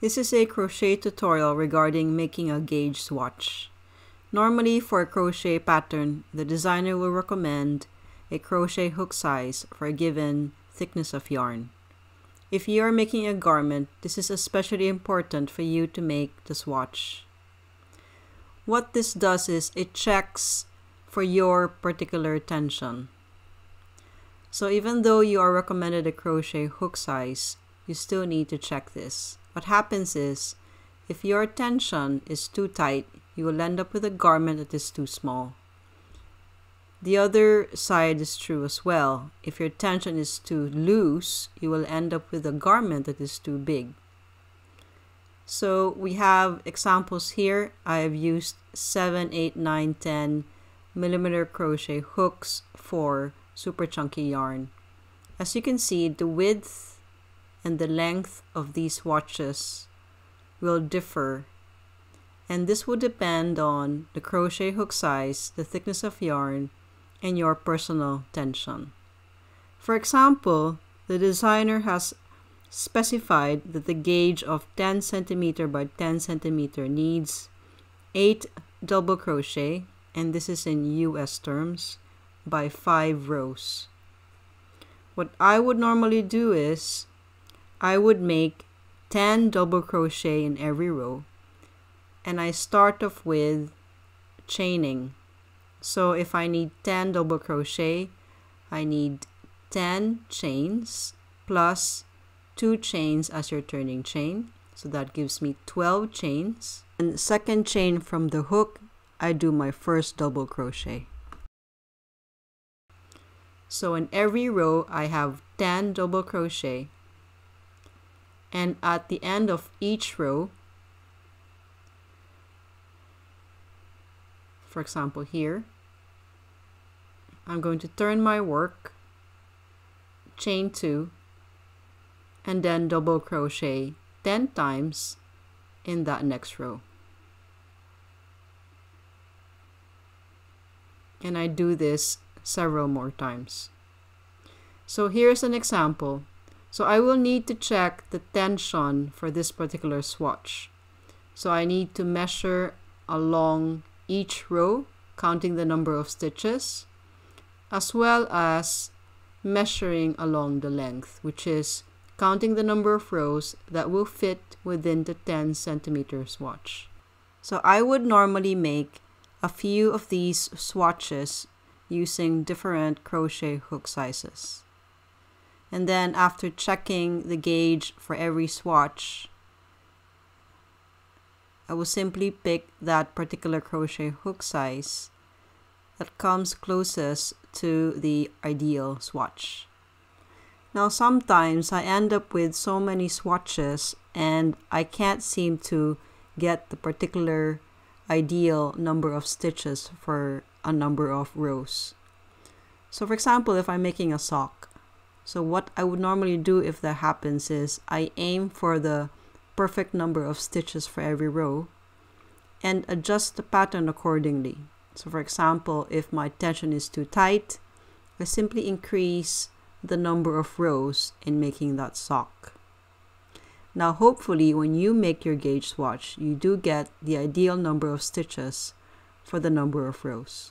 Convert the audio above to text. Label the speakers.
Speaker 1: This is a crochet tutorial regarding making a gauge swatch. Normally for a crochet pattern, the designer will recommend a crochet hook size for a given thickness of yarn. If you are making a garment, this is especially important for you to make the swatch. What this does is it checks for your particular tension. So even though you are recommended a crochet hook size, you still need to check this. What happens is, if your tension is too tight, you will end up with a garment that is too small. The other side is true as well. If your tension is too loose, you will end up with a garment that is too big. So we have examples here. I have used 7, 8, 9, 10 millimeter crochet hooks for super chunky yarn. As you can see, the width and the length of these swatches will differ and this will depend on the crochet hook size, the thickness of yarn, and your personal tension. For example, the designer has specified that the gauge of 10 cm by 10 cm needs 8 double crochet, and this is in US terms, by 5 rows. What I would normally do is I would make 10 double crochet in every row and I start off with chaining. So if I need 10 double crochet I need 10 chains plus 2 chains as your turning chain. So that gives me 12 chains. And second chain from the hook I do my first double crochet. So in every row I have 10 double crochet and at the end of each row for example here I'm going to turn my work chain 2 and then double crochet 10 times in that next row. And I do this several more times. So here's an example so I will need to check the tension for this particular swatch. So I need to measure along each row, counting the number of stitches, as well as measuring along the length, which is counting the number of rows that will fit within the 10 centimeter swatch. So I would normally make a few of these swatches using different crochet hook sizes. And then after checking the gauge for every swatch, I will simply pick that particular crochet hook size that comes closest to the ideal swatch. Now sometimes I end up with so many swatches and I can't seem to get the particular ideal number of stitches for a number of rows. So for example, if I'm making a sock, so what I would normally do if that happens is I aim for the perfect number of stitches for every row and adjust the pattern accordingly. So for example, if my tension is too tight, I simply increase the number of rows in making that sock. Now hopefully when you make your gauge swatch, you do get the ideal number of stitches for the number of rows.